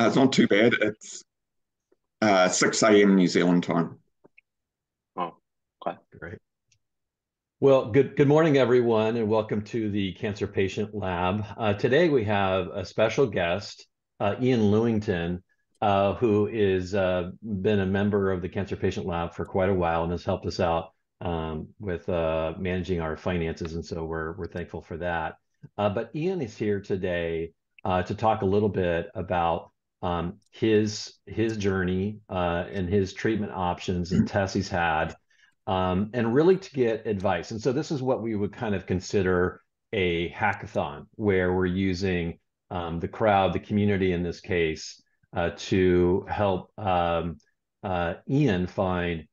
Uh, it's not too bad. It's uh, 6 a.m. New Zealand time. Oh, okay. Great. Well, good good morning, everyone, and welcome to the Cancer Patient Lab. Uh, today we have a special guest, uh, Ian Lewington, uh, has uh, been a member of the Cancer Patient Lab for quite a while and has helped us out um, with uh, managing our finances, and so we're we're thankful for that. Uh, but Ian is here today to talk a little bit about um, his his journey uh, and his treatment options and tests he's had um, and really to get advice. And so this is what we would kind of consider a hackathon, where we're using um, the crowd, the community in this case, uh, to help um, uh, Ian find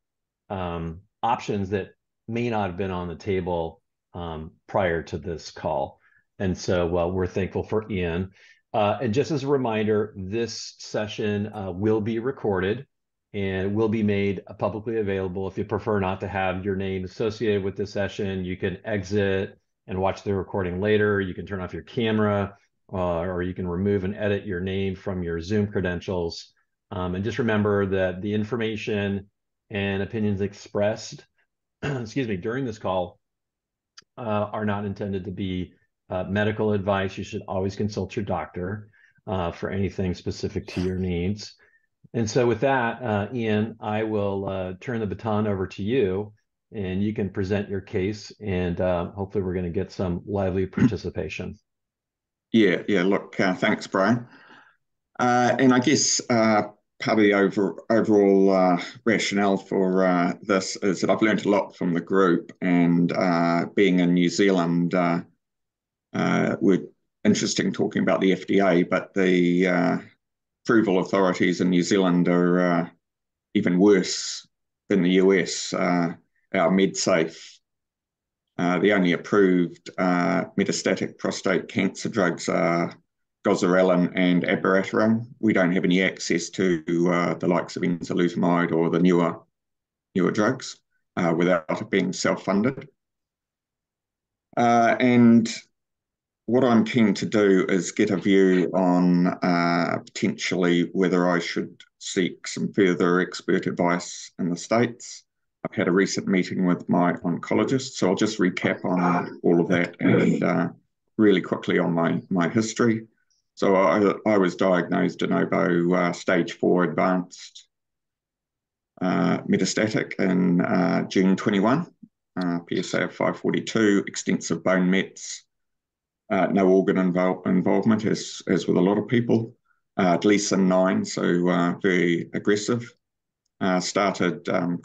um, options that may not have been on the table um, prior to this call. And so, well, we're thankful for Ian. Uh, and just as a reminder, this session uh, will be recorded and will be made publicly available. If you prefer not to have your name associated with this session, you can exit and watch the recording later. You can turn off your camera uh, or you can remove and edit your name from your Zoom credentials. Um, and just remember that the information and opinions expressed, excuse me, during this call uh, are not intended to be uh, medical advice. You should always consult your doctor uh, for anything specific to your needs. And so, with that, uh, Ian, I will uh, turn the baton over to you, and you can present your case, and uh, hopefully, we're going to get some lively participation. Yeah, yeah. Look, uh, thanks, Brian. Uh, and I guess uh, the over, overall rationale for this is that I've learned a lot from the group, and being in New Zealand, we're interesting talking about the FDA, but the approval authorities in New Zealand are uh, even worse than the US. Uh, our MedSafe, uh, the only approved uh, metastatic prostate cancer drugs are goserelin and abiraterone. We don't have any access to uh, the likes of enzalutamide or the newer newer drugs uh, without it being self-funded. and what I'm keen to do is get a view on uh, potentially whether I should seek some further expert advice in the States. I've had a recent meeting with my oncologist, so I'll just recap on all of that and uh, really quickly on my, my history. So I, I was diagnosed de novo uh, stage four advanced uh, metastatic in uh, June 21, uh, PSA of 542, extensive bone mets, uh, no organ involve, involvement, as, as with a lot of people. Uh, Gleason 9, so uh, very aggressive. Uh, started um,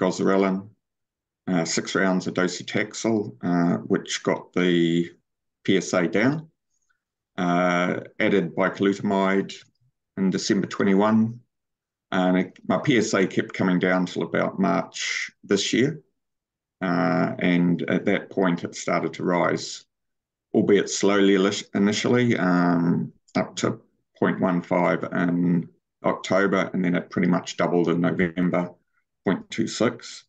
uh, six rounds of docetaxel, uh, which got the PSA down. added bicalutamide in December 21. And my PSA kept coming down till about March this year. and at that point, it started to rise albeit slowly initially, um, up to 0.15 in October, and then it pretty much doubled in November, 0.26.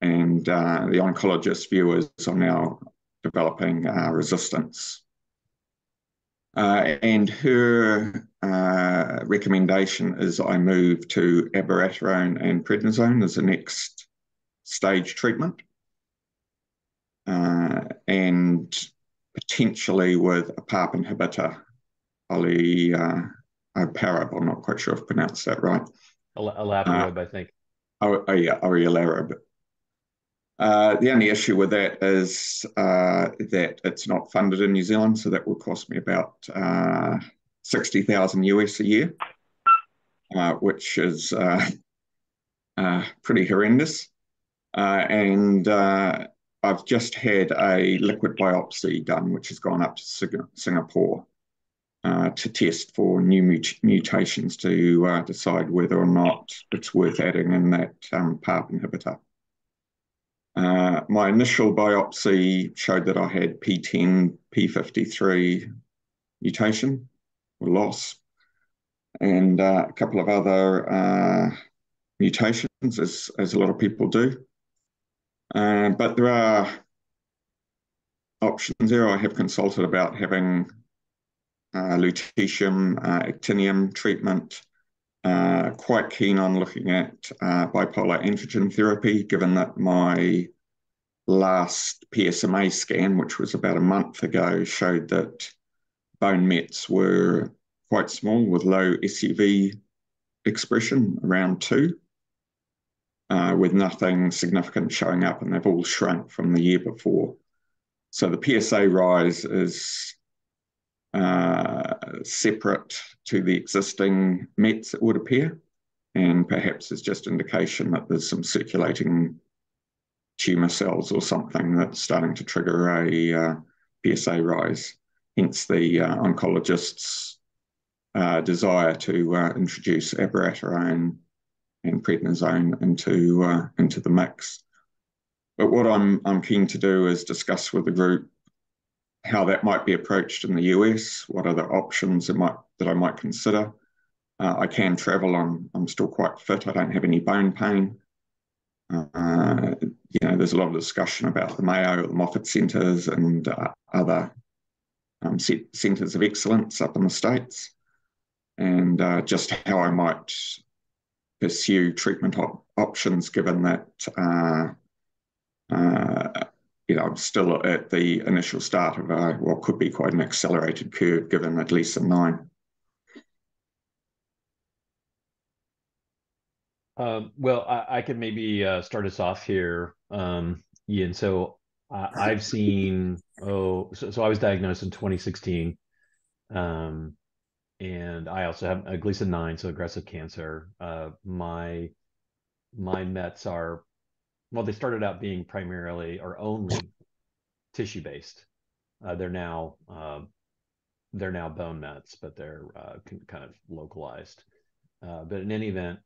And uh, the oncologist view are now developing uh, resistance. Uh, and her uh, recommendation is I move to abiraterone and prednisone as the next stage treatment. Uh, and potentially with a PARP inhibitor, Oli uh, Parab. I'm not quite sure if I pronounced that right. Olaparib, uh, I think. Oh, oh yeah, Olaparib. Uh, the only issue with that is uh, that it's not funded in New Zealand, so that will cost me about uh, 60,000 US a year, uh, which is uh, uh, pretty horrendous. and I've just had a liquid biopsy done, which has gone up to Singapore uh, to test for new mut mutations to uh, decide whether or not it's worth adding in that um, PARP inhibitor. Uh, my initial biopsy showed that I had PTEN, P53 mutation or loss, and uh, a couple of other uh, mutations, as, as a lot of people do. Uh, but there are options there. I have consulted about having uh, lutetium, uh, actinium treatment, uh, quite keen on looking at uh, bipolar androgen therapy, given that my last PSMA scan, which was about a month ago, showed that bone mets were quite small with low SUV expression, around two, uh, with nothing significant showing up, and they've all shrunk from the year before. So the PSA rise is uh, separate to the existing METs, it would appear, and perhaps it's just indication that there's some circulating tumor cells or something that's starting to trigger a uh, PSA rise. Hence the uh, oncologist's uh, desire to uh, introduce abiraterone and prednisone into uh, into the mix. But what I'm I'm keen to do is discuss with the group how that might be approached in the US, what other options that might that I might consider. Uh, I can travel. I'm I'm still quite fit. I don't have any bone pain. Uh, you know, there's a lot of discussion about the Mayo, the Moffitt centres, and uh, other um, centres of excellence up in the states, and uh, just how I might pursue treatment op- options given that uh, uh, you know, I'm still at the initial start of a, what could be quite an accelerated curve given at least a nine. Um, well, I, I could maybe uh, start us off here, um, Ian. So uh, I've seen, oh, so, so I was diagnosed in 2016. Um, and I also have a Gleason 9, so aggressive cancer. Uh, my my Mets are well, they started out being primarily or only tissue based. Uh, they're now uh, they're now bone mets, but they're uh, kind of localized. Uh, but in any event,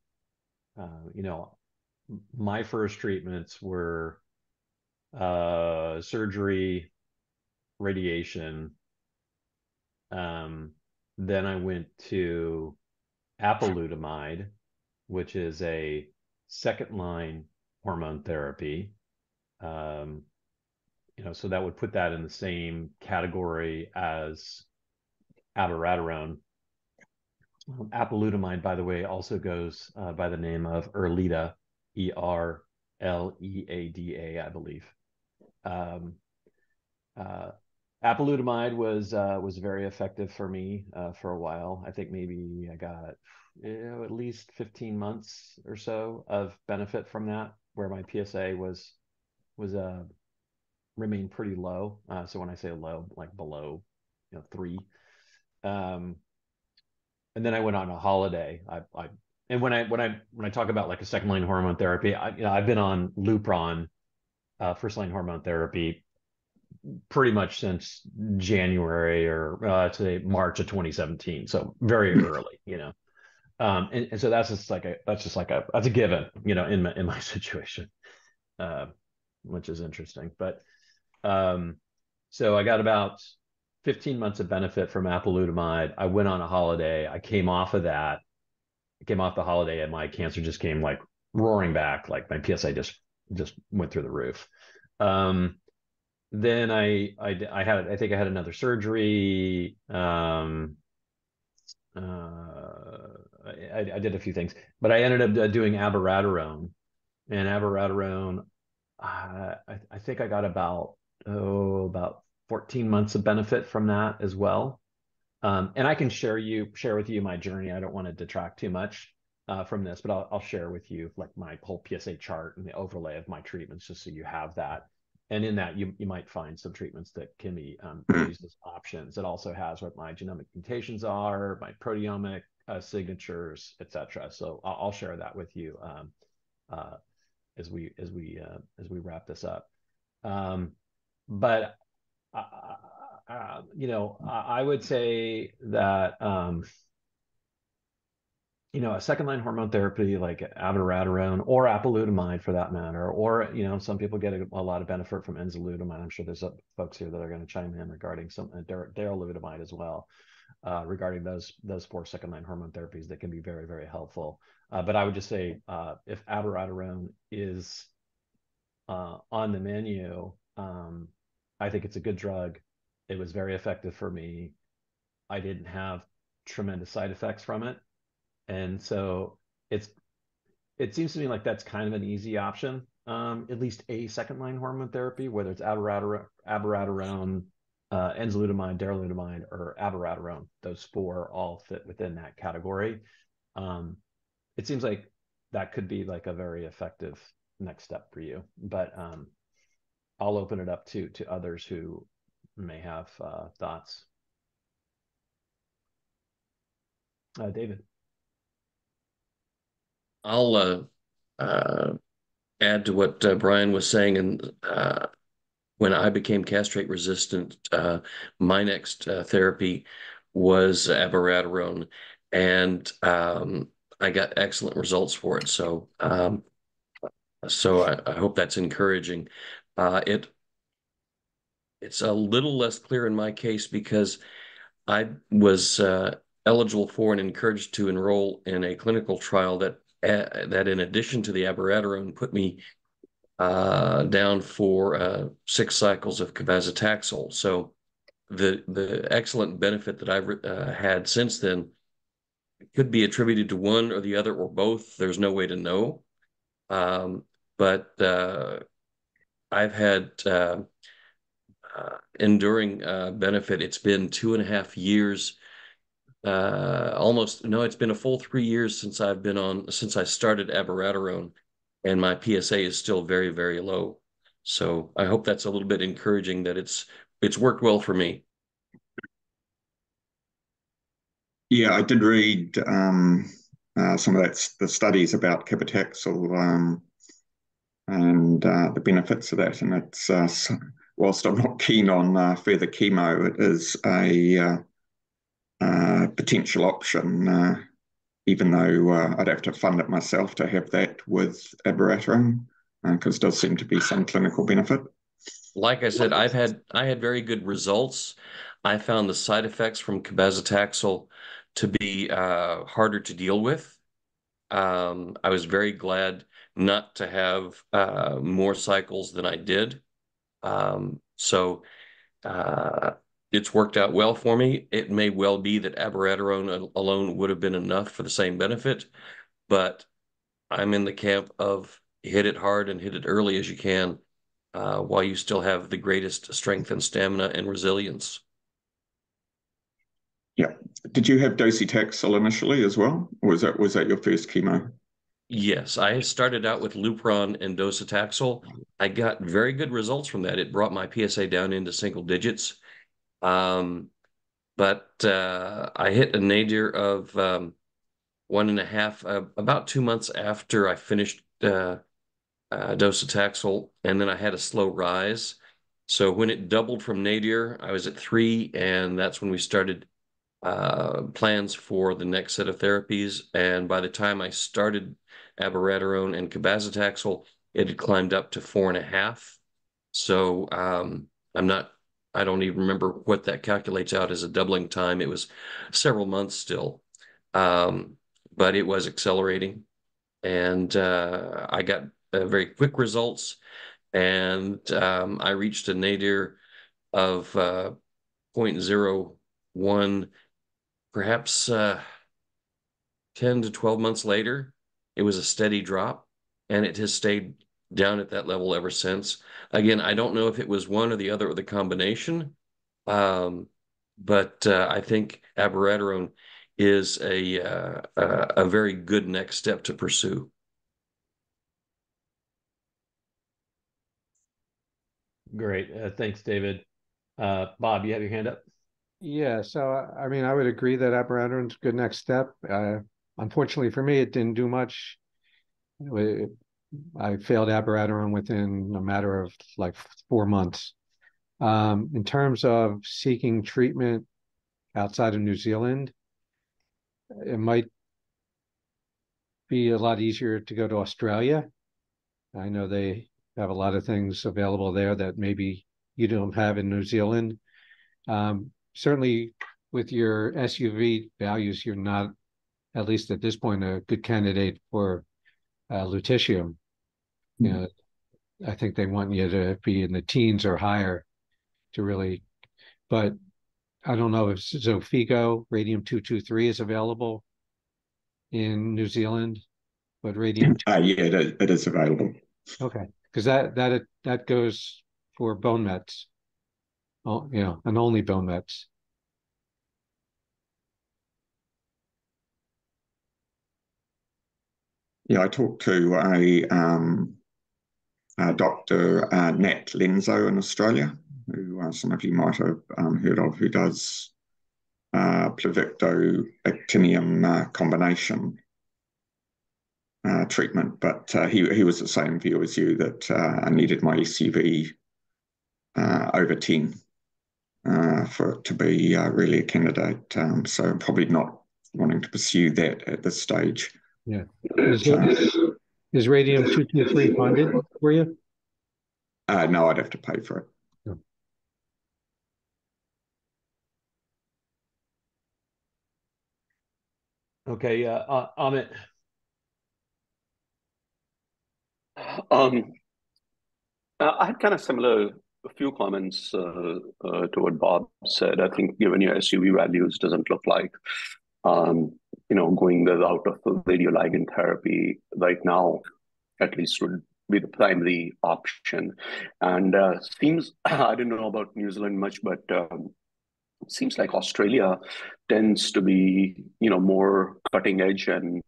uh, you know, my first treatments were surgery, radiation. Um, then I went to apalutamide, which is a second line hormone therapy. Um, you know, so that would put that in the same category as abiraterone. Um, apalutamide, by the way, also goes uh, by the name of Erleada, E R L E A D A, I believe. Um, uh, apalutamide was uh, was very effective for me uh, for a while. I think maybe I got you know, at least 15 months or so of benefit from that where my PSA was was uh remained pretty low. Uh, so when I say low, like below, you know, three. Um, and then I went on a holiday. I, I and when I when I when I talk about like a second line hormone therapy, I, you know, I've been on Lupron, uh, first line hormone therapy, pretty much since January or uh, March of 2017. So very early, you know. Um, and, and so that's just like a that's just like a that's a given, you know, in my in my situation, uh, which is interesting. But um, so I got about 15 months of benefit from apalutamide. I went on a holiday. I came off of that. I came off the holiday, and my cancer just came like roaring back. Like my PSA just just went through the roof. Um, then I, I I had I think I had another surgery. Um, uh, I, I, did a few things, but I ended up doing abiraterone, and abiraterone. I, I think I got about oh about 14 months of benefit from that as well. Um, and I can share you share with you my journey. I don't want to detract too much uh, from this, but I'll, I'll share with you like my whole PSA chart and the overlay of my treatments, just so you have that and in that you, you might find some treatments that can be um, hmm. used as options. It also has what my genomic mutations are my proteomic uh, signatures etc so I'll, I'll, share that with you um, uh, as we as we uh, as we wrap this up. Um, but uh, uh, you know I, I, would say that um, you know, a second line hormone therapy like abiraterone or apalutamide for that matter, or you know, some people get a, a lot of benefit from enzalutamide. I'm sure there's uh, folks here that are going to chime in regarding some uh, darolutamide as well, uh, regarding those those four second line hormone therapies that can be very very helpful. Uh, but I would just say uh, if abiraterone is uh, on the menu, um, I think it's a good drug. It was very effective for me. I didn't have tremendous side effects from it and so it's it seems to me like that's kind of an easy option. Um, at least a second line hormone therapy, whether it's abiraterone, uh, enzalutamide, darolutamide, or abiraterone. Those four all fit within that category. Um, it seems like that could be like a very effective next step for you. But um, I'll open it up to to others who may have uh, thoughts. Uh, David. I'll uh, uh, add to what uh, Brian was saying. And uh, when I became castrate resistant, uh, my next uh, therapy was abiraterone, and um, I got excellent results for it. So, um, so I, I, hope that's encouraging. it it's a little less clear in my case because I was eligible for and encouraged to enroll in a clinical trial that uh, that in addition to the abiraterone put me uh, down for uh, six cycles of cabazitaxel. So the the excellent benefit that I've uh, had since then could be attributed to one or the other or both. There's no way to know. Um, but uh, I've had uh, enduring benefit. It's been two and a half years uh, almost no, it's been a full three years since I've been on since I started abiraterone, and my PSA is still very very low. So I hope that's a little bit encouraging that it's it's worked well for me. Yeah, I did read um, uh, some of that the studies about cabazitaxel um, and uh, the benefits of that, and it's uh, whilst I'm not keen on uh, further chemo, it is a uh, potential option, uh, even though uh, I'd have to fund it myself to have that with abiraterone, because uh, it does seem to be some clinical benefit. Like I said, I've had I had very good results. I found the side effects from cabazitaxel to be uh, harder to deal with. Um, I was very glad not to have uh, more cycles than I did. Um, so uh, it's worked out well for me. It may well be that abiraterone alone would have been enough for the same benefit, but I'm in the camp of hit it hard and hit it early as you can uh, while you still have the greatest strength and stamina and resilience. Yeah. Did you have docetaxel initially as well? Or was that was that your first chemo? Yes, I started out with Lupron and docetaxel. I got very good results from that. It brought my PSA down into single digits. Um, but uh, I hit a nadir of um, one and a half, uh, about two months after I finished uh, uh, docetaxel, and then I had a slow rise. So when it doubled from nadir, I was at three, and that's when we started uh, plans for the next set of therapies. And by the time I started abiraterone and cabazitaxel, it had climbed up to four and a half. So um, I'm not I don't even remember what that calculates out as a doubling time. It was several months still, um, but it was accelerating, and uh, I got uh, very quick results, and um, I reached a nadir of uh, 0.01, perhaps uh, 10 to 12 months later. It was a steady drop, and it has stayed down at that level ever since. Again, I don't know if it was one or the other or the combination, um, but uh, I think abiraterone is a, uh, a very good next step to pursue. Great, uh, thanks, David. Uh, Bob, you have your hand up. Yeah, so I mean, I would agree that abiraterone's a good next step. Uh, unfortunately for me, it didn't do much. It, I failed abiraterone within a matter of like four months. Um, in terms of seeking treatment outside of New Zealand, it might be a lot easier to go to Australia. I know they have a lot of things available there that maybe you don't have in New Zealand. Um, certainly, with your SUV values, you're not, at least at this point, a good candidate for uh, lutetium. Mm-hmm. You know, I think they want you to be in the teens or higher to really, but I don't know if Xofigo radium 223 is available. in New Zealand? but radium? Uh, yeah, it is, it is available. Okay, because that that that goes for bone mets. Oh, you know, and only bone mets. Yeah, I talked to a, um, a Dr. Uh, Nat Lenzo in Australia, who uh, some of you might have um, heard of, who does uh, Pluvicto actinium uh, combination uh, treatment. But uh, he, he was the same view as you that uh, I needed my SUV uh, over 10 for it to be really a candidate. Um, so probably not wanting to pursue that at this stage. Yeah. Is, it, is Radium 223 funded for you? Uh, no, I'd have to pay for it. Okay, uh, uh, Amit. Um, uh, I had kind of similar a few comments uh, uh, to what Bob said. I think given your SUV values, doesn't look like um, you know, going the route of the radioligand therapy right now, at least would be the primary option. And uh, seems I don't know about New Zealand much, but um, seems like Australia tends to be you know more cutting edge and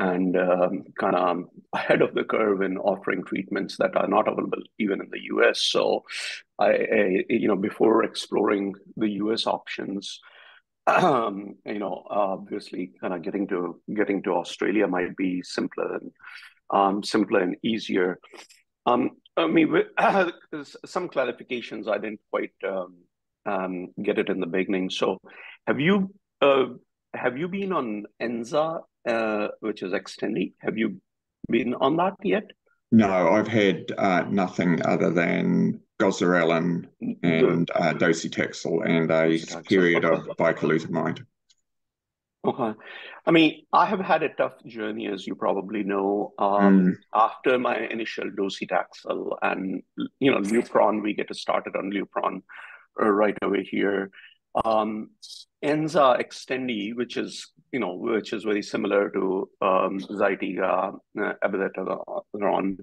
and um, kind of ahead of the curve in offering treatments that are not available even in the US. So, I, I you know before exploring the US options you know, obviously, kind of getting to getting to Australia might be simpler and um, simpler and easier. Um, I mean, some clarifications I didn't quite um, get it in the beginning. So, have you uh, have you been on Enza, uh, which is Xtandi? Have you been on that yet? No, I've had uh, nothing other than goserelin and uh, docetaxel and a period of bicalutamide. Okay. I mean, I have had a tough journey, as you probably know. Um, mm. After my initial docetaxel and, you know, Lupron, we get started on Lupron uh, right away here. Um, Enza Xtandi, which is, you know, which is very similar to um, Zytiga, uh, abiraterone,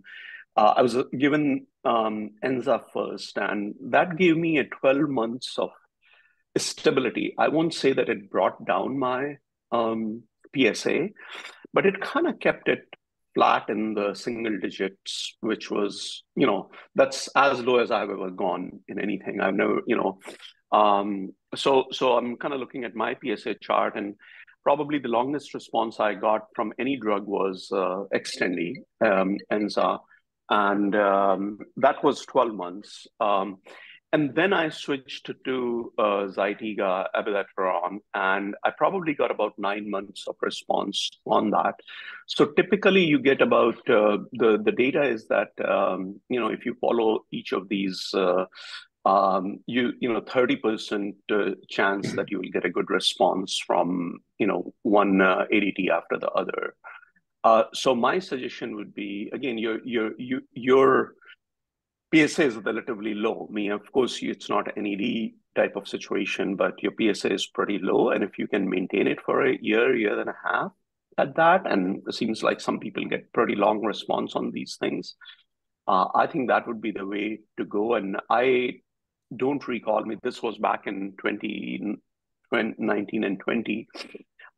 uh, I was given um, Enza first, and that gave me a 12 months of stability. I won't say that it brought down my um, PSA, but it kind of kept it flat in the single digits, which was, you know, that's as low as I've ever gone in anything. I've never, you know, um, so so I'm kind of looking at my PSA chart, and probably the longest response I got from any drug was uh, Xtandi, um, Enza and um, that was 12 months. Um, and then I switched to uh, Zytiga abiraterone, and I probably got about nine months of response on that. So typically, you get about uh, the the data is that um, you know if you follow each of these. Uh, um, you you know 30% uh, chance that you will get a good response from you know one uh, ADT after the other. Uh, so my suggestion would be again, your your your PSA is relatively low. I mean, of course, it's not an ED type of situation, but your PSA is pretty low, and if you can maintain it for a year, year and a half at that, and it seems like some people get pretty long response on these things. Uh, I think that would be the way to go. And I don't recall I me. This was back in 2019 and 20.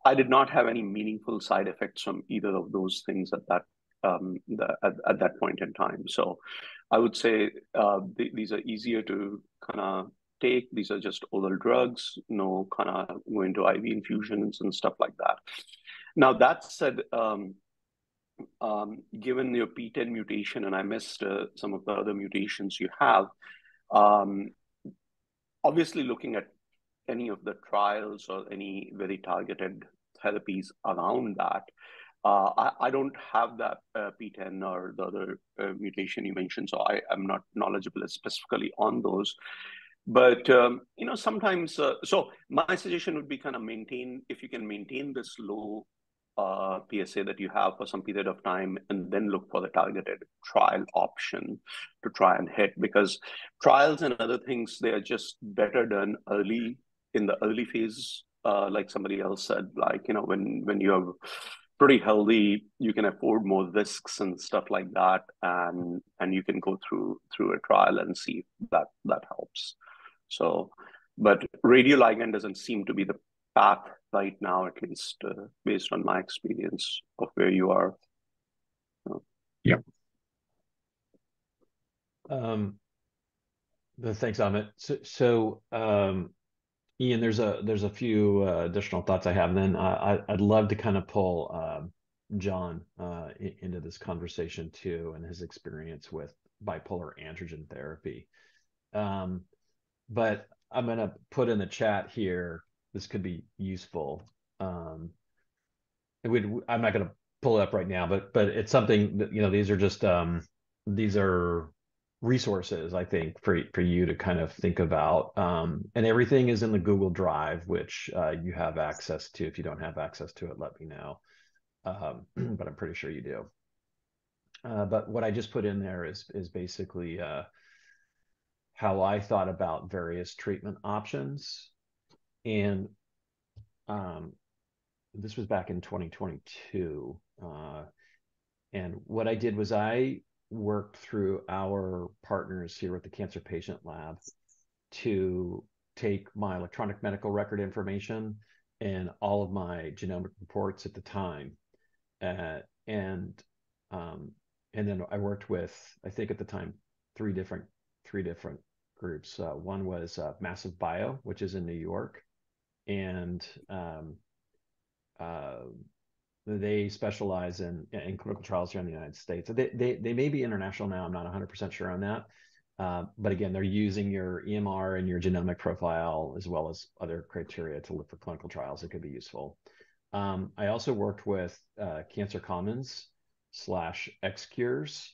I did not have any meaningful side effects from either of those things at that um, the, at, at, that point in time. So I would say uh, th- these are easier to kind of take. These are just oral drugs, no kind of going to IV infusions and stuff like that. Now, that said, um, um, given your PTEN mutation, and I missed uh, some of the other mutations you have, um, obviously looking at any of the trials or any very targeted therapies around that. Uh, I, I, don't have that uh, PTEN or the other uh, mutation you mentioned, so I am not knowledgeable specifically on those. But um, you know, sometimes uh, so my suggestion would be kind of maintain if you can maintain this low uh, PSA that you have for some period of time, and then look for the targeted trial option to try and hit. Because trials and other things they are just better done early in the early phase uh, like somebody else said, like you know when when you have pretty healthy. You can afford more risks and stuff like that, and and you can go through through a trial and see if that that helps. So, but radioligand doesn't seem to be the path right now, at least uh, based on my experience of where you are. So. Yep. Um, thanks, Amit. So, so um, Ian, there's a there's a few uh, additional thoughts I have, then I, I'd love to kind of pull uh, John uh, into this conversation too, and his experience with bipolar androgen therapy. Um, but I'm going to put in the chat here. This could be useful. Um, I'm not going to pull it up right now, but but it's something that you know these are just um, these are resources i think for, for you to kind of think about um, and everything is in the google drive which uh, you have access to. If you don't have access to it let me know. Um, but i'm pretty sure you do. Uh, but what i just put in there is is basically uh, how i thought about various treatment options. And um, this was back in 2022 uh, and what i did was i worked through our partners here at the Cancer Patient Lab to take my electronic medical record information and all of my genomic reports at the time, uh, and um, and then I worked with I think at the time three different three different groups. Uh, one was uh, Massive Bio, which is in New York, and um, uh, they specialize in in clinical trials here in the United States. They they they may be international now. I'm not 100% sure on that. Uh, but again, they're using your EMR and your genomic profile as well as other criteria to look for clinical trials. that could be useful. Um, I also worked with uh, Cancer Commons slash XCures.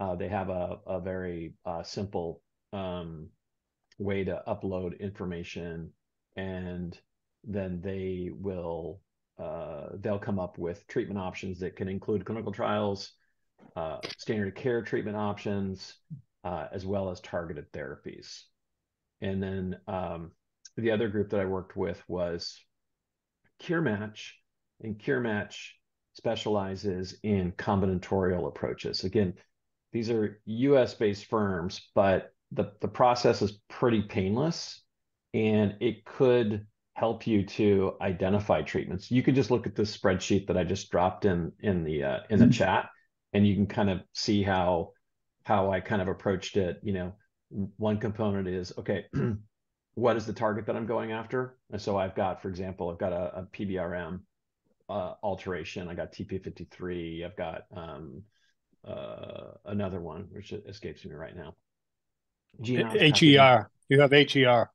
Uh, they have a, a very uh, simple um, way to upload information, and then they will uh, they'll come up with treatment options that can include clinical trials, uh, standard of care treatment options, uh, as well as targeted therapies. And then um, the other group that I worked with was CureMatch, and CureMatch specializes in combinatorial approaches. Again, these are US based firms, but the, the process is pretty painless and it could help you to identify treatments. You can just look at this spreadsheet that I just dropped in in the uh, in the mm-hmm. chat, and you can kind of see how how I kind of approached it. You know, one component is okay. what is the target that I'm going after? And so I've got, for example, I've got a, a PBRM uh, alteration. I got TP53. I've got um, uh, another one which escapes me right now. HER. You have HER.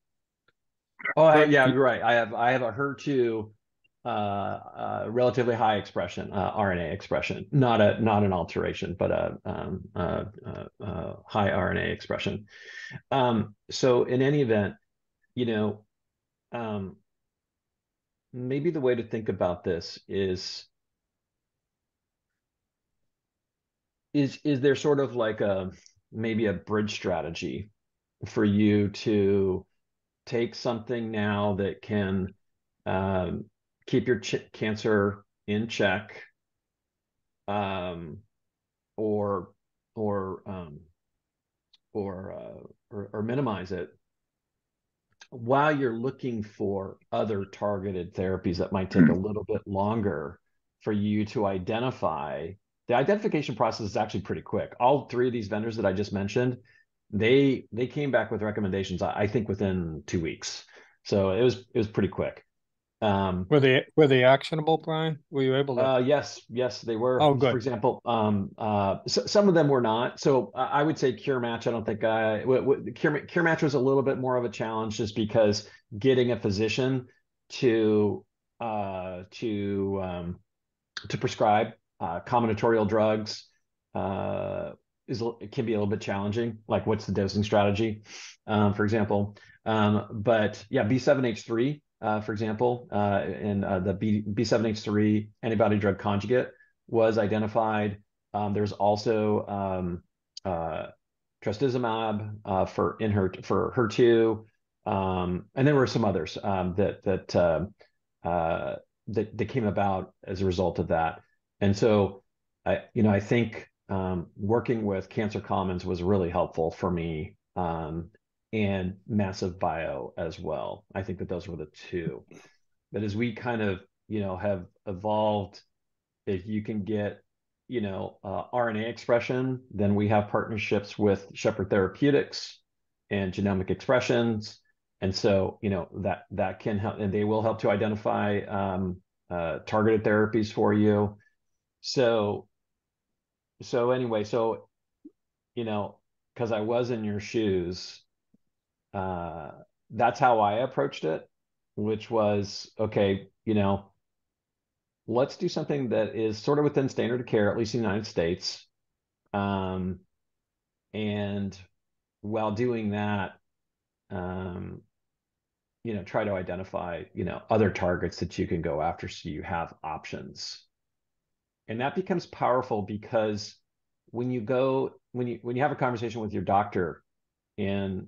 Oh, I, yeah, you're right. I have I have a HER2 uh, uh, relatively high expression uh, RNA expression, not a not an alteration, but a, um, uh, uh, high RNA expression. Um, so in any event, you know, um, maybe the way to think about this is is is there sort of like a maybe a bridge strategy for you to take something now that can um, keep your ch- cancer in check um, or or um, or, uh, or, or minimize it while you're looking for other targeted therapies that might take a hmm. little bit longer for you to identify the identification process is actually pretty quick all three of these vendors that i just mentioned they they came back with recommendations i think within two weeks. So it was it was pretty quick. Um were they were they actionable brian? Were you able to? Uh yes yes they were. Oh good. For example um uh so, some of them were not. So uh, i would say cure match i don't think i w- w- cure, cure match was a little bit more of a challenge just because getting a physician to uh to um to prescribe uh combinatorial drugs uh is it can be a little bit challenging. Like, what's the dosing strategy, um, for example? Um, but yeah, B7H3, uh, for example, uh, and uh, the B, B7H3 antibody drug conjugate was identified. Um, there's also um, uh, trastuzumab uh, for in her for HER2, um, and there were some others um, that that, uh, that that came about as a result of that. And so I, you know, I think um, working with Cancer Commons was really helpful for me, um, and Massive Bio as well. I think that those were the two. But as we kind of, you know, have evolved, if you can get, you know, uh, RNA expression, then we have partnerships with Shepherd Therapeutics and Genomic Expressions, and so you know that that can help, and they will help to identify um, uh, targeted therapies for you. So so anyway, so you know, because I was in your shoes, uh, that's how I approached it, which was okay, you know, let's do something that is sort of within standard of care, at least in the United States. Um, and while doing that, um, you know, try to identify, you know, other targets that you can go after so you have options and that becomes powerful because when you go when you when you have a conversation with your doctor and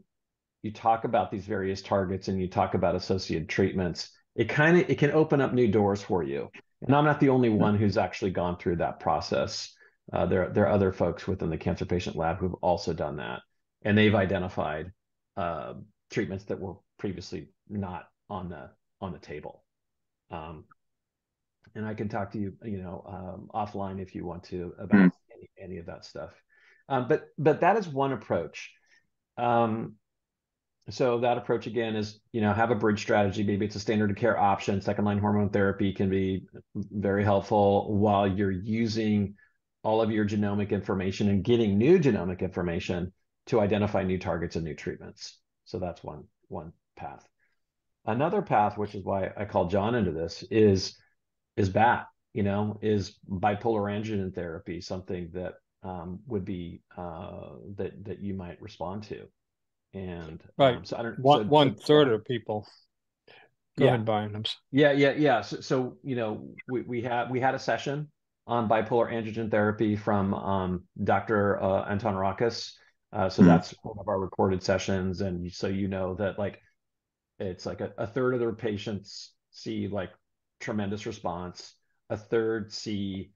you talk about these various targets and you talk about associated treatments it kind of it can open up new doors for you. And i'm not the only one who's actually gone through that process. Uh, there, there are other folks within the cancer patient lab who've also done that. And they've identified uh, treatments that were previously not on the on the table. Um, and I can talk to you, you know, um, offline if you want to about mm. any, any of that stuff. Um, but but that is one approach. Um, so that approach again is, you know, have a bridge strategy. Maybe it's a standard of care option. Second line hormone therapy can be very helpful while you're using all of your genomic information and getting new genomic information to identify new targets and new treatments. So that's one one path. Another path, which is why I called John into this, is is BAT, you know, is bipolar androgen therapy something that um, would be uh, that that you might respond to? And right, um, so I don't one so, one third of people. Go yeah. Brian. I'm yeah, yeah, yeah. So, so you know, we we had we had a session on bipolar androgen therapy from um, Dr. Uh, Antonarakis. Uh, so mm-hmm. that's one of our recorded sessions, and so you know that like it's like a, a third of their patients see like tremendous response. A third see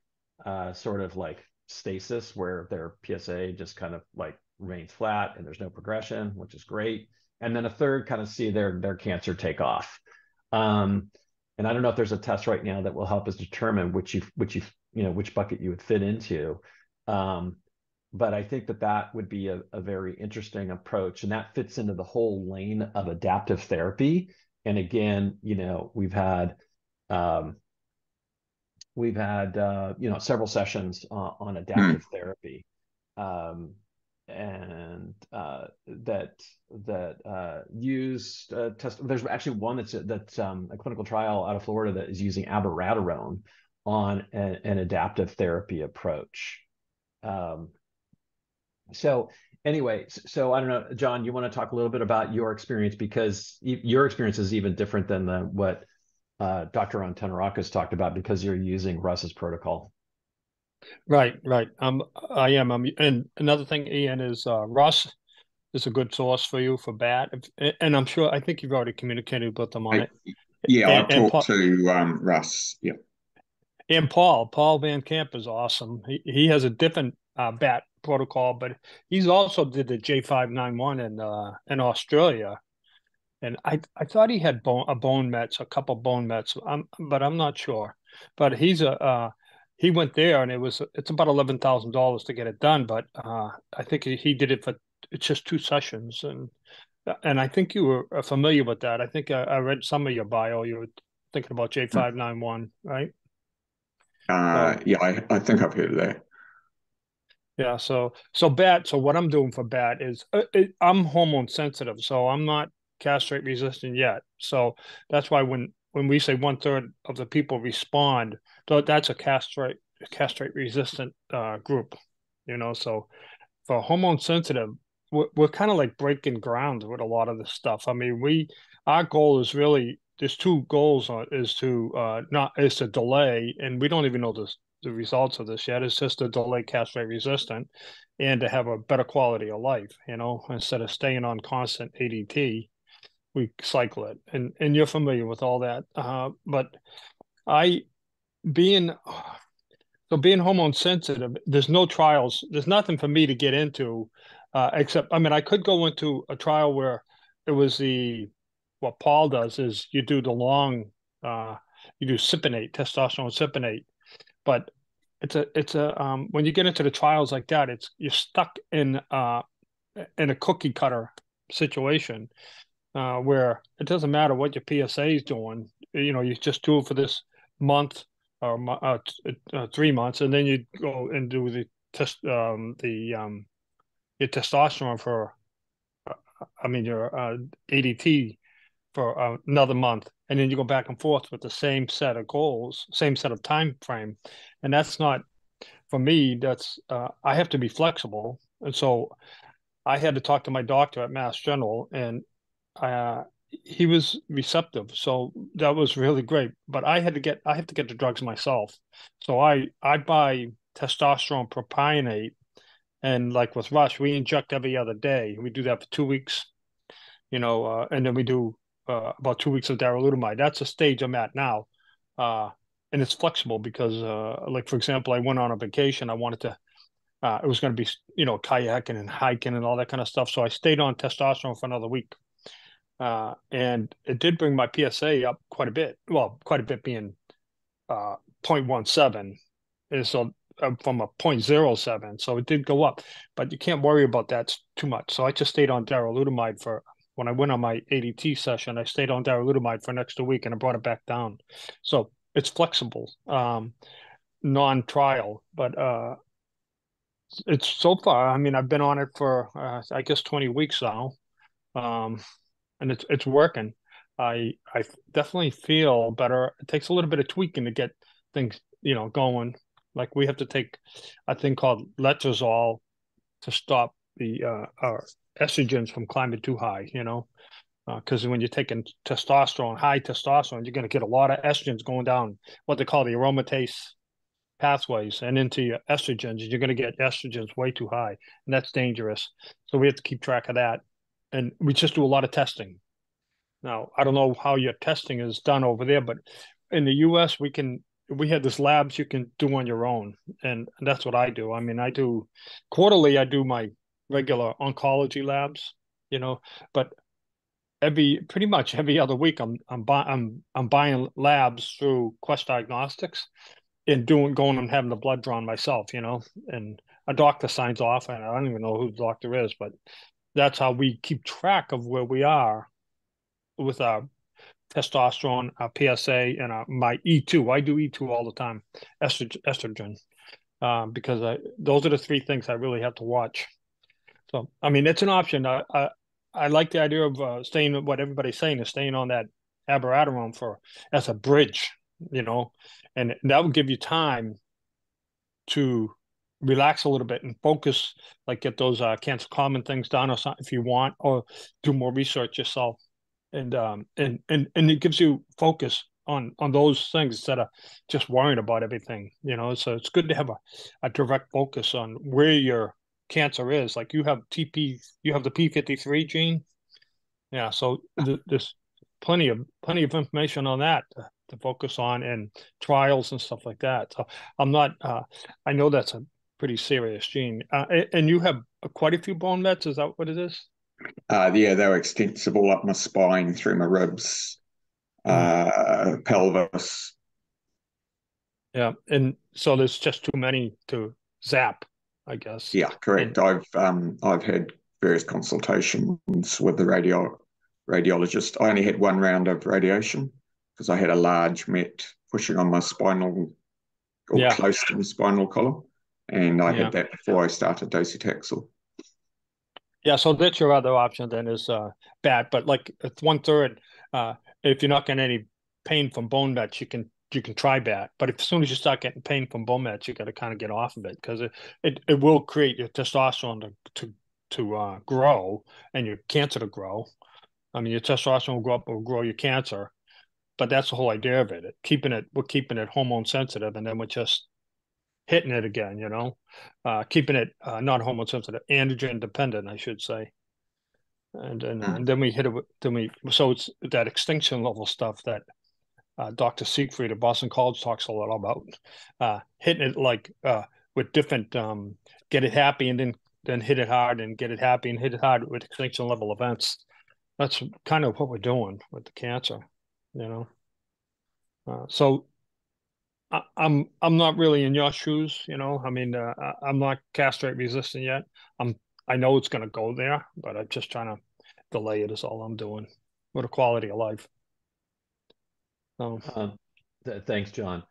uh, sort of like stasis, where their PSA just kind of like remains flat and there's no progression, which is great. And then a third kind of see their their cancer take off. Um, and I don't know if there's a test right now that will help us determine which you which you you know which bucket you would fit into. Um, but I think that that would be a, a very interesting approach, and that fits into the whole lane of adaptive therapy. And again, you know, we've had um, we've had uh, you know several sessions uh, on adaptive mm. therapy, um, and uh, that that uh, use uh, test. There's actually one that's that's um, a clinical trial out of Florida that is using abiraterone on a, an adaptive therapy approach. Um, so anyway, so I don't know, John, you want to talk a little bit about your experience because your experience is even different than the what uh, Dr. Antonarakis talked about because you're using Russ's protocol. Right, right. Um, I am. Um, and another thing, Ian, is uh, Russ is a good source for you for BAT, and I'm sure I think you've already communicated with them on I, it. Yeah, and, I talked Paul, to um, Russ. Yeah, and Paul, Paul Van Camp is awesome. He he has a different uh, BAT protocol, but he's also did the J five nine one in uh, in Australia, and I I thought he had bone a bone mets, a couple bone mets, um, but I'm not sure. But he's a uh, he went there, and it was it's about eleven thousand dollars to get it done. But uh, I think he, he did it for it's just two sessions, and and I think you were familiar with that. I think I, I read some of your bio. You were thinking about J five nine one, right? Uh, yeah, I, I think I've heard of that. Yeah, so so bat. So what I'm doing for bat is uh, it, I'm hormone sensitive, so I'm not castrate resistant yet. So that's why when when we say one third of the people respond, that's a castrate castrate resistant uh, group. You know, so for hormone sensitive, we're, we're kind of like breaking ground with a lot of this stuff. I mean, we our goal is really there's two goals on, is to uh, not is to delay, and we don't even know this the results of this yet. It's just to delay castrate resistant and to have a better quality of life, you know, instead of staying on constant ADT we cycle it, and and you're familiar with all that. Uh, but I, being so being hormone sensitive, there's no trials. There's nothing for me to get into, uh, except I mean, I could go into a trial where it was the what Paul does is you do the long, uh, you do cypionate, testosterone cypionate, but it's a it's a um, when you get into the trials like that, it's you're stuck in uh in a cookie cutter situation uh, where it doesn't matter what your PSA is doing. You know, you just do it for this month or uh, uh, three months, and then you go and do the test um, the um, your testosterone for, uh, I mean your uh, ADT for uh, another month, and then you go back and forth with the same set of goals, same set of time frame, and that's not for me. That's I have to be flexible, and so I had to talk to my doctor at Mass General, and uh, he was receptive, so that was really great. But I had to get I have to get the drugs myself, so I I buy testosterone propionate, and like with Russ, we inject every other day. We do that for two weeks, you know, uh, and then we do uh, about two weeks of darolutamide. That's the stage I'm at now, uh, and it's flexible because, uh, like for example, I went on a vacation. I wanted to uh, it was going to be, you know, kayaking and hiking and all that kind of stuff. So I stayed on testosterone for another week. Uh, and it did bring my PSA up quite a bit. Well, quite a bit being uh, 0.17 is from a 0.07. So it did go up, but you can't worry about that too much. So I just stayed on darolutamide for when I went on my ADT session. I stayed on darolutamide for next week and I brought it back down. So it's flexible, um, non-trial, but uh, it's so far. I mean, I've been on it for uh, I guess twenty weeks now, um, and it's it's working. I I definitely feel better. It takes a little bit of tweaking to get things you know going. Like we have to take a thing called letrozole to stop the uh, our estrogens from climbing too high. You know, because uh, when you're taking testosterone, high testosterone, you're going to get a lot of estrogens going down what they call the aromatase pathways and into your estrogens, you're going to get estrogens way too high, and that's dangerous. So we have to keep track of that, and we just do a lot of testing. Now, I don't know how your testing is done over there, but in the U.S., we can we have this labs you can do on your own, and that's what I do. I mean, I do quarterly. I do my regular oncology labs, you know, but every pretty much every other week I'm I'm buying I'm I'm buying labs through Quest Diagnostics and doing going and having the blood drawn myself, you know, and a doctor signs off, and I don't even know who the doctor is, but that's how we keep track of where we are with our testosterone, our PSA, and our, my E2. I do E2 all the time, estrogen, um, because I, those are the three things I really have to watch. So, I mean, it's an option. I, I, I like the idea of uh, staying, what everybody's saying is staying on that abiraterone for as a bridge, you know, and that will give you time to relax a little bit and focus like get those uh, cancer common things done or something if you want or do more research yourself and um and and and it gives you focus on on those things instead of just worrying about everything you know so it's good to have a, a direct focus on where your cancer is like you have tp you have the p53 gene yeah so th- there's plenty of plenty of information on that to focus on and trials and stuff like that. So I'm not. Uh, I know that's a pretty serious gene, uh, and you have quite a few bone mets. Is that what it is? Uh, yeah, they're extensible up my spine, through my ribs, uh, pelvis. Yeah, and so there's just too many to zap, I guess. Yeah, correct. And, I've um I've had various consultations with the radio radiologist. I only had one round of radiation because I had a large met pushing on my spinal or yeah. close to the spinal column. And I yeah. had that before I started docetaxel. Yeah, so that's your other option then is uh, BAT, but like it's one third. Uh, if you're not getting any pain from bone mets, you can you can try BAT. But if, as soon as you start getting pain from bone mets, you got to kind of get off of it because it, it, it will create your testosterone to to, to uh, grow and your cancer to grow. I mean, your testosterone will grow up, will grow your cancer, but that's the whole idea of it. Keeping it, we're keeping it hormone sensitive, and then we're just hitting it again. You know, uh, keeping it uh, not hormone sensitive, androgen dependent, I should say. And and, mm. and then we hit it. With, then we so it's that extinction level stuff that uh, Dr. Seyfried at Boston College talks a lot about uh, hitting it like uh, with different um, get it happy and then then hit it hard and get it happy and hit it hard with extinction level events. That's kind of what we're doing with the cancer, you know. Uh, so I, I'm I'm not really in your shoes, you know. I mean, uh, I'm not castrate resistant yet. I'm I know it's going to go there, but I'm just trying to delay it. Is all I'm doing with a quality of life. So, um, th- thanks, John.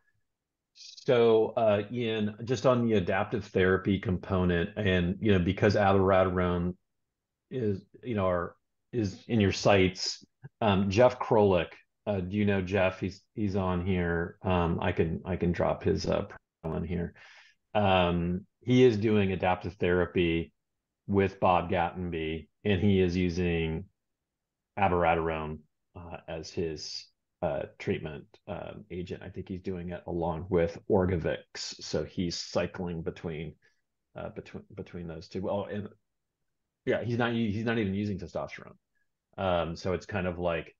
So, uh, Ian, just on the adaptive therapy component, and you know, because abiraterone is, you know, are, is in your sights, um, Jeff Krolik, uh, do you know Jeff? He's he's on here. Um, I can I can drop his uh on here. Um, he is doing adaptive therapy with Bob Gatenby, and he is using abiraterone uh, as his uh, treatment uh, agent. I think he's doing it along with Orgovyx, so he's cycling between uh, between between those two. Well, and yeah, he's not he's not even using testosterone. Um, so it's kind of like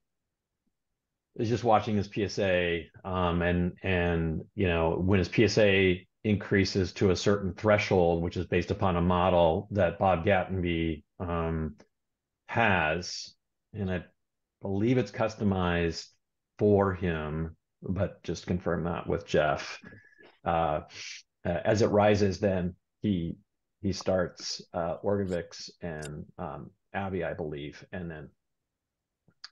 it's just watching his PSA, um, and and you know when his PSA increases to a certain threshold, which is based upon a model that Bob Gatenby um, has, and I believe it's customized for him, but just confirm that with Jeff. Uh, as it rises, then he he starts uh, Orgovyx and um, Abby, I believe, and then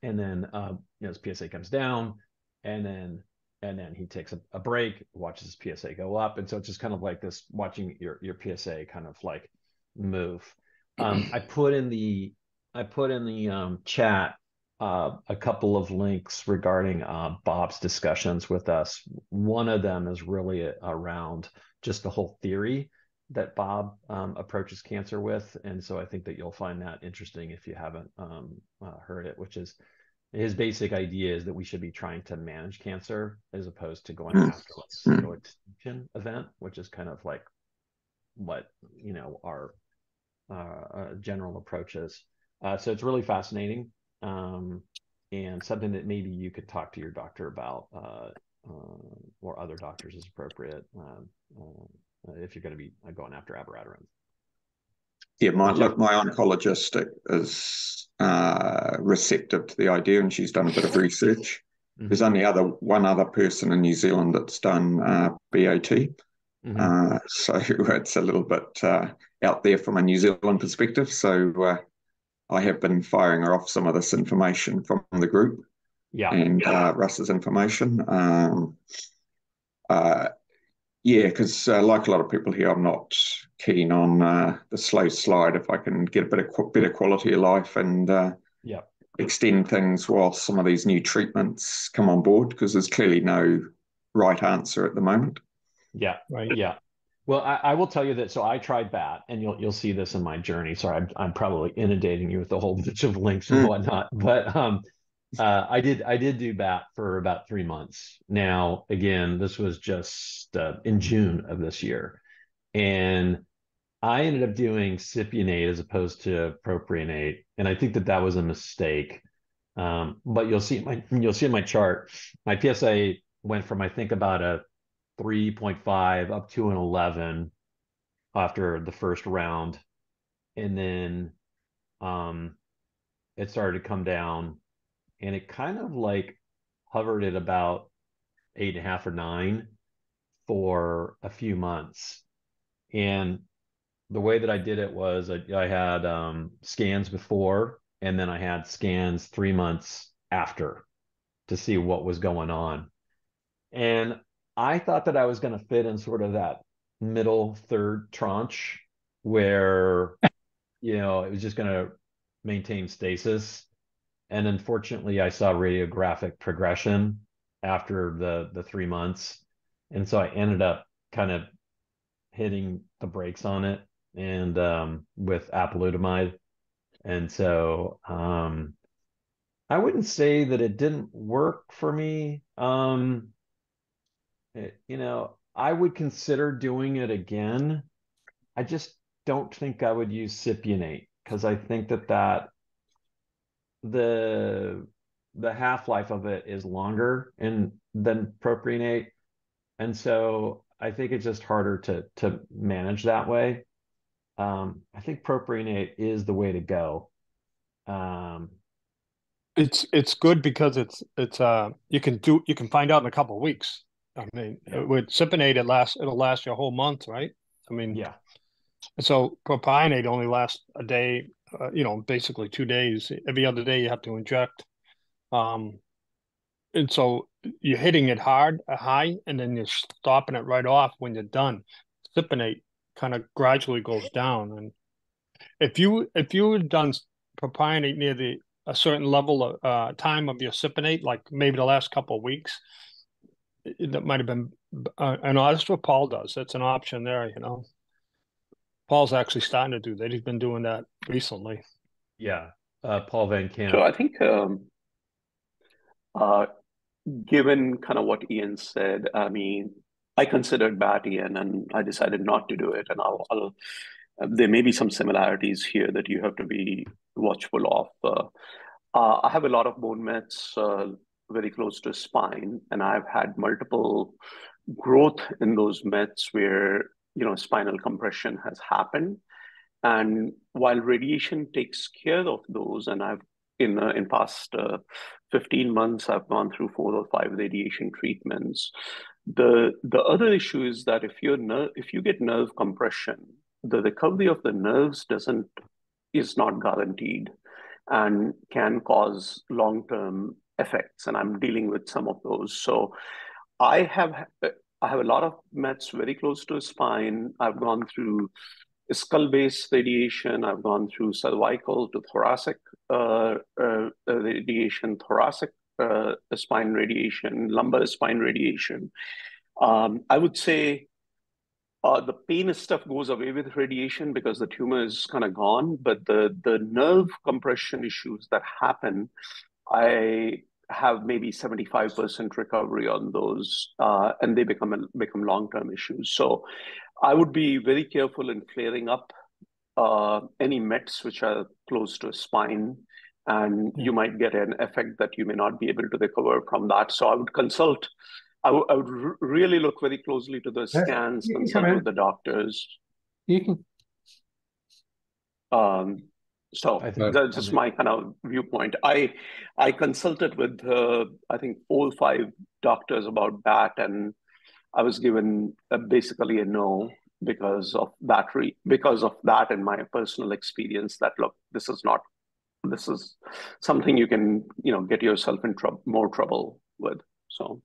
and then uh, you know his PSA comes down, and then and then he takes a, a break, watches his PSA go up, and so it's just kind of like this watching your your PSA kind of like move. Um, I put in the I put in the um, chat uh, a couple of links regarding uh, Bob's discussions with us. One of them is really around just the whole theory that Bob um, approaches cancer with, and so I think that you'll find that interesting if you haven't um, uh, heard it. Which is his basic idea is that we should be trying to manage cancer as opposed to going hmm. after a single extinction event, which is kind of like what you know our uh, uh, general approach is. Uh, so it's really fascinating um, and something that maybe you could talk to your doctor about uh, uh, or other doctors is appropriate um, if you're going to be going after abiraterone. Yeah, my look, my oncologist is uh, receptive to the idea, and she's done a bit of research. Mm-hmm. There's only other one other person in New Zealand that's done uh, BAT, mm-hmm. so it's a little bit out there from a New Zealand perspective. So I have been firing her off some of this information from the group. Yeah. And yeah. Uh, Russ's information. Um, uh, yeah, because uh, like a lot of people here, I'm not keen on uh, the slow slide. If I can get a bit of better quality of life and uh, yeah. extend things while some of these new treatments come on board, because there's clearly no right answer at the moment. Yeah, right. Yeah. Well, I, I, will tell you that. So I tried BAT, and you'll you'll see this in my journey. Sorry, I'm, I'm probably inundating you with a whole bunch of links and mm. whatnot. But um, uh, I did I did do BAT for about three months. Now, again, this was just uh, in June of this year, and I ended up doing cypionate as opposed to propionate, and I think that that was a mistake. Um, but you'll see my you'll see in my chart, my PSA went from I think about a 3.5 up to an 11 after the first round. And then um, it started to come down and it kind of like hovered at about eight and a half or nine for a few months. And the way that I did it was I, I had um, scans before and then I had scans three months after to see what was going on. And I thought that I was going to fit in sort of that middle third tranche where, you know, it was just going to maintain stasis. And unfortunately, I saw radiographic progression after the the three months, and so I ended up kind of hitting the brakes on it and um, with apalutamide. And so um, I wouldn't say that it didn't work for me. Um, it, you know, I would consider doing it again. I just don't think I would use cypionate because I think that that the the half life of it is longer, and than propionate. And so I think it's just harder to to manage that way. Um, I think propionate is the way to go. Um, it's it's good because it's it's uh you can do you can find out in a couple of weeks. I mean, yeah. with Cypionate, it lasts it'll last you a whole month, right? I mean, yeah. So propionate only lasts a day, uh, you know, basically two days. Every other day you have to inject. Um, and so you're hitting it hard, a high, and then you're stopping it right off when you're done. Cypionate kind of gradually goes down, and if you if you had done propionate near the a certain level of uh, time of your cypionate, like maybe the last couple of weeks, that might have been. Uh, and that's what Paul does. That's an option there, you know. Paul's actually starting to do that. He's been doing that recently. Yeah, uh, Paul Van Camp. So I think, um, uh, given kind of what Ian said, I mean, I considered BAT Ian, and I decided not to do it. And I'll, I'll there may be some similarities here that you have to be watchful of. Uh, uh, I have a lot of bone mets uh, very close to spine, and I've had multiple growth in those mets where you know spinal compression has happened. And while radiation takes care of those, and I've in uh, in past uh, 15 months I've gone through four or five radiation treatments. The the other issue is that if you're ner- if you get nerve compression, the recovery of the nerves doesn't is not guaranteed and can cause long-term effects and i'm dealing with some of those so i have i have a lot of mets very close to spine. I've gone through skull base radiation. I've gone through cervical to thoracic uh, uh, radiation thoracic uh, spine radiation lumbar spine radiation. Um, i would say uh, the pain stuff goes away with radiation because the tumor is kind of gone, but the the nerve compression issues that happen, I have maybe 75% recovery on those, uh, and they become a, become long term issues. So, I would be very careful in clearing up uh, any mets which are close to a spine, and you might get an effect that you may not be able to recover from that. So, I would consult I, w- I would r- really look very closely to the scans, consult with the doctors. You can. Um, so that's just my kind of viewpoint. I I consulted with uh, I think all five doctors about that, and I was given a, basically a no because of that re- because of that and my personal experience. That look, this is not this is something you can you know get yourself in trouble more trouble with. So.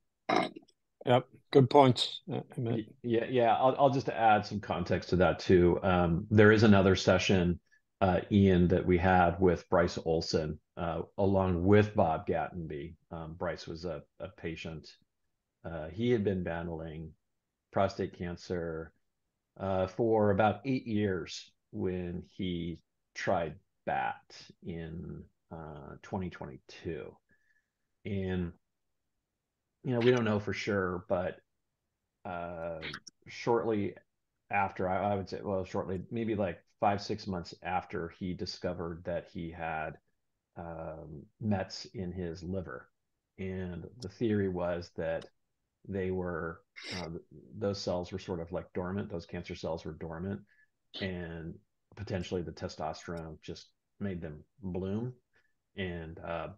Yep, good points. Yeah, yeah. I'll I'll just add some context to that too. Um, there is another session, uh, Ian, that we had with Bryce Olson, uh, along with Bob Gatenby. Um, Bryce was a, a patient. Uh, he had been battling prostate cancer uh, for about eight years when he tried BAT in uh, 2022, and you know, we don't know for sure, but uh, shortly after, I, I, would say, well, shortly, maybe like five, six months after he discovered that he had um, Mets in his liver. And the theory was that they were, uh, those cells were sort of like dormant, those cancer cells were dormant, and potentially the testosterone just made them bloom. And, uh,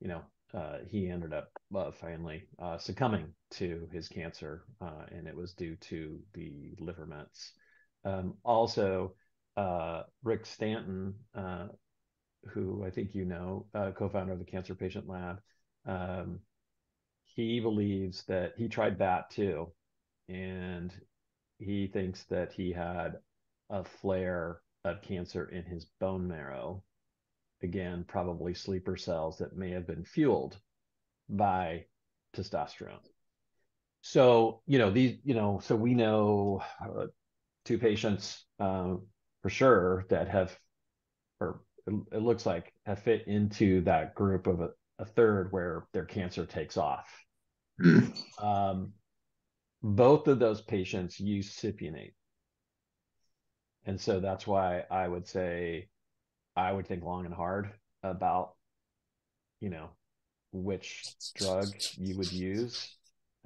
you know, uh, he ended up uh, finally uh, succumbing to his cancer, uh, and it was due to the liver mets. Um, also, uh, Rick Stanton, uh, who I think you know, co-founder of the Cancer Patient Lab, um, he believes that he tried that too, and he thinks that he had a flare of cancer in his bone marrow again, probably sleeper cells that may have been fueled by testosterone. So, you know, these, you know, so we know uh, two patients um, for sure that have, or it, looks like have fit into that group of a, a third where their cancer takes off. um, both of those patients use cypionate. And so that's why I would say I would think long and hard about, you know, which drug you would use.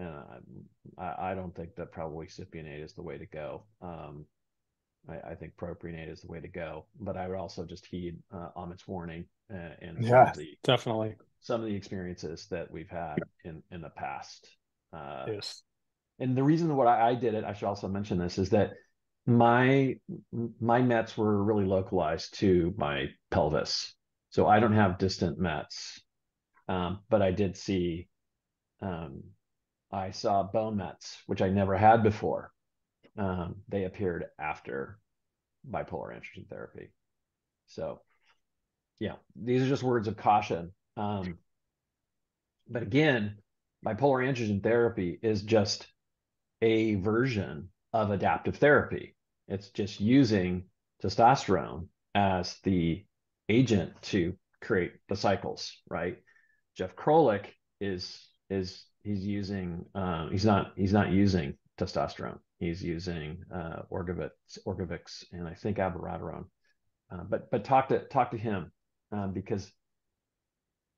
uh, I, I, don't think that probably cypionate is the way to go. Um, I, I, think propionate is the way to go, but I would also just heed uh, Amit's warning uh, and yeah, the, definitely some of the experiences that we've had in in the past. Uh, yes, and the reason what I, I did it, I should also mention this, is that my my Mets were really localized to my pelvis, so I don't have distant Mets, um, but I did see. Um, I saw bone Mets, which I never had before. Um, they appeared after bipolar androgen therapy. So, yeah, these are just words of caution. Um, but again, bipolar androgen therapy is just a version of adaptive therapy. It's just using testosterone as the agent to create the cycles, right? Jeff Krolik is is he's using uh, he's not he's not using testosterone. He's using uh, Orgovyx, and I think abiraterone. Uh, but but talk to talk to him um, because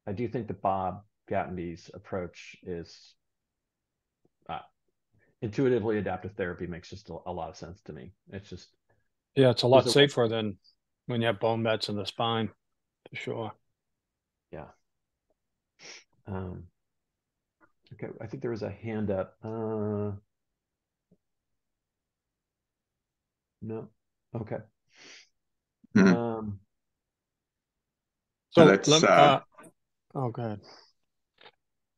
I do think that Bob Gatenby's approach is uh, intuitively adaptive therapy makes just a, a, lot of sense to me. It's just yeah, it's a lot safer than when you have bone mets in the spine, for sure. Yeah. Um, okay, I think there was a hand up. Uh, no. Okay. Mm-hmm. Um, so, let, uh, uh, oh, god.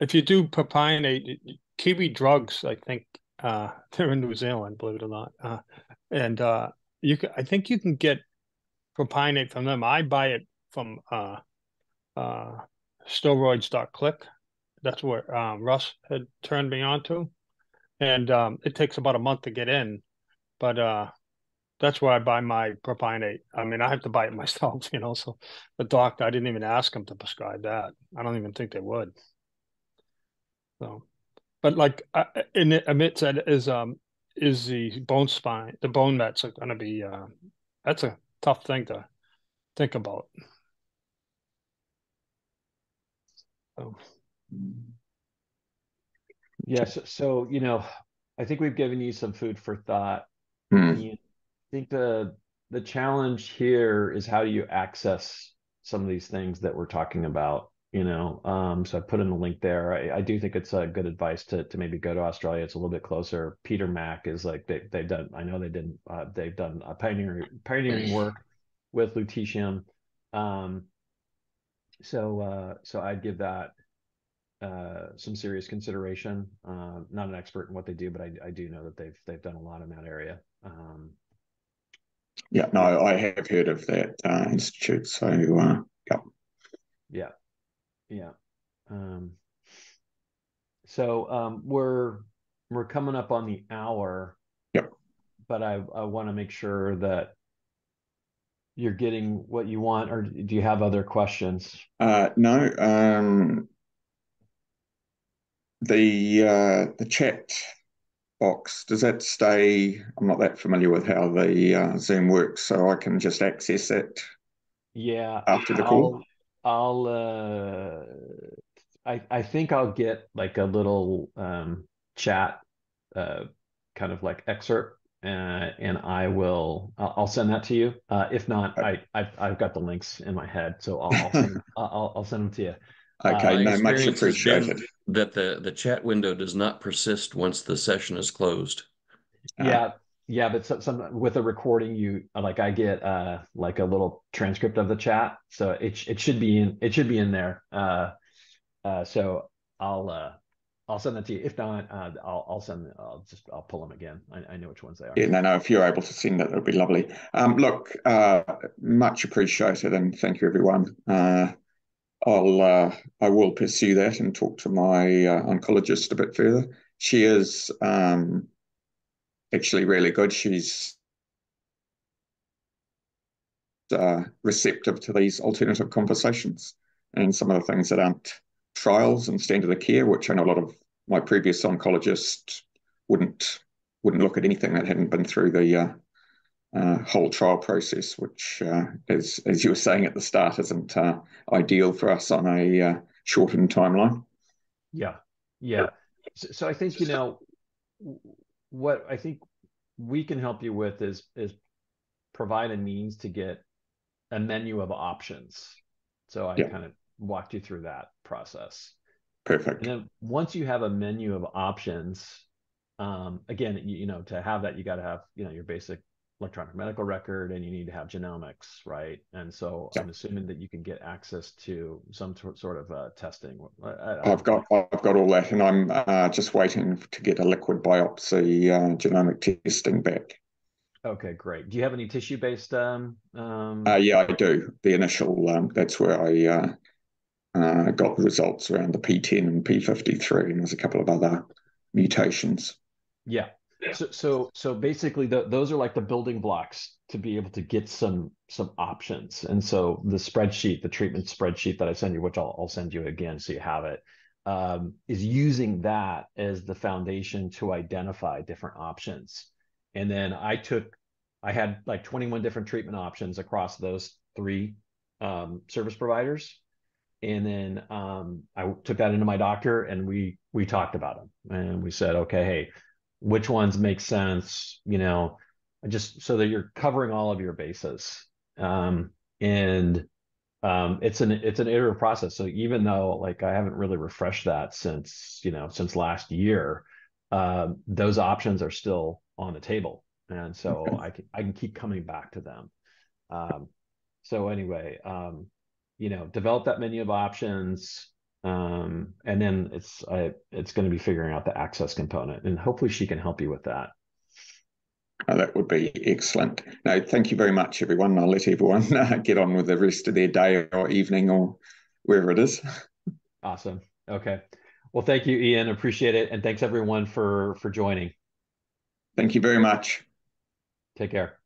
If you do propionate, Kiwi Drugs, I think uh, they're in New Zealand, believe it or not, uh, and uh, you can. I think you can get propionate from them. I buy it from uh, uh, steroids.click. That's where um, Russ had turned me on to. And um, it takes about a month to get in, but uh, that's where I buy my propionate. I mean, I have to buy it myself, you know. So the doctor, I didn't even ask him to prescribe that. I don't even think they would. So, but like uh, in Amit said, is um is the bone spine, the bone mets are going to be uh, that's a tough thing to think about. So. Yes. So, you know, I think we've given you some food for thought. Hmm. I think the the challenge here is how do you access some of these things that we're talking about you know? Um, so i put in the link there. I, I, do think it's a good advice to to maybe go to australia. It's a little bit closer. Peter Mac is like they, they've done i know they did uh, they've done a pioneering pioneering work with lutetium. Um, so uh, so i'd give that uh, some serious consideration. Uh, not an expert in what they do, but I, I do know that they've they've done a lot in that area. Um, yeah, no, I have heard of that uh, institute. So uh, yeah, yeah, yeah. Um, so um, we're we're coming up on the hour. Yep. But I I want to make sure that you're getting what you want, or do you have other questions? Uh, no. Um, the uh, the chat box does that stay? I'm not that familiar with how the uh, Zoom works, so I can just access it. Yeah, after the call. I'll, I'll uh, I I think I'll get like a little um, chat, uh, kind of like excerpt, uh, and I will I'll send that to you. Uh, if not, I I've, I've got the links in my head, so I'll I'll send, I'll, I'll send them to you. Okay, uh, no, much appreciated. That the the chat window does not persist once the session is closed. Yeah, uh, yeah, but some, some with a recording, you like I get uh like a little transcript of the chat, so it it should be in it should be in there. Uh, uh, so I'll uh I'll send that to you. If not, uh, I'll I'll send I'll just I'll pull them again. I, I know which ones they are. Yeah, no, no. If you're able to send that, that'd be lovely. Um, look, uh, much appreciated, and thank you everyone. Uh, I'll uh, I will pursue that and talk to my uh, oncologist a bit further. She is um, actually really good. She's uh, receptive to these alternative conversations and some of the things that aren't trials and standard of care, which I know a lot of my previous oncologists wouldn't wouldn't look at anything that hadn't been through the uh, whole trial process, which, uh, as as you were saying at the start, isn't uh, ideal for us on a uh, shortened timeline. Yeah, yeah, So, so I think you know what I think we can help you with is is provide a means to get a menu of options. So I yeah. kind of walked you through that process. Perfect. And then once you have a menu of options, um, again, you, you know, to have that, you got to have, you know, your basic electronic medical record and you need to have genomics, right? And so yeah. I'm assuming that you can get access to some sort of uh, testing. I, have got I've got all that, and I'm uh, just waiting to get a liquid biopsy uh, genomic testing back. Okay, great. Do you have any tissue-based? Um, um... Uh, yeah, I do. The initial um, that's where I uh, uh, got the results around the PTEN and P53, and there's a couple of other mutations. So so so basically the, those are like the building blocks to be able to get some some options. And so the spreadsheet the treatment spreadsheet that i send you which i'll, I'll send you again so you have it um, is using that as the foundation to identify different options. And then i took i had like 21 different treatment options across those three um, service providers. And then um, i took that into my doctor and we we talked about them. And we said okay hey which ones make sense, you know, just so that you're covering all of your bases. Um, and um, it's an it's an iterative process. So even though like I haven't really refreshed that since you know since last year, uh, those options are still on the table, and so okay. I can I can keep coming back to them. Um, so anyway, um, you know, develop that menu of options um, and then it's I, it's going to be figuring out the access component, and hopefully she can help you with that. Oh, that would be excellent. No, thank you very much, everyone. I'll let everyone uh, get on with the rest of their day or evening or wherever it is. Awesome. Okay. Well, thank you, Ian. Appreciate it, and thanks everyone for for joining. Thank you very much. Take care.